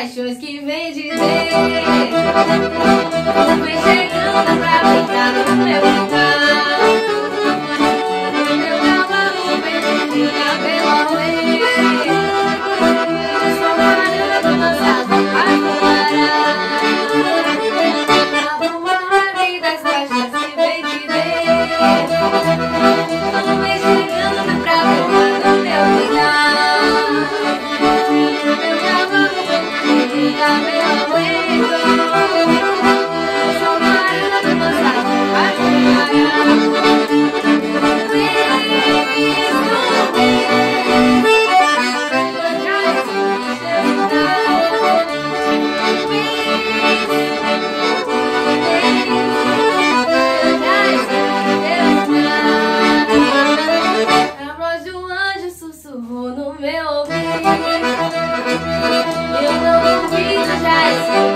paixões que vem dizer Vem chegando pra brincar no meu quintal Meu cavalo perdido pela lei Estou parando lançado agora Pra voar além das caixas You know we just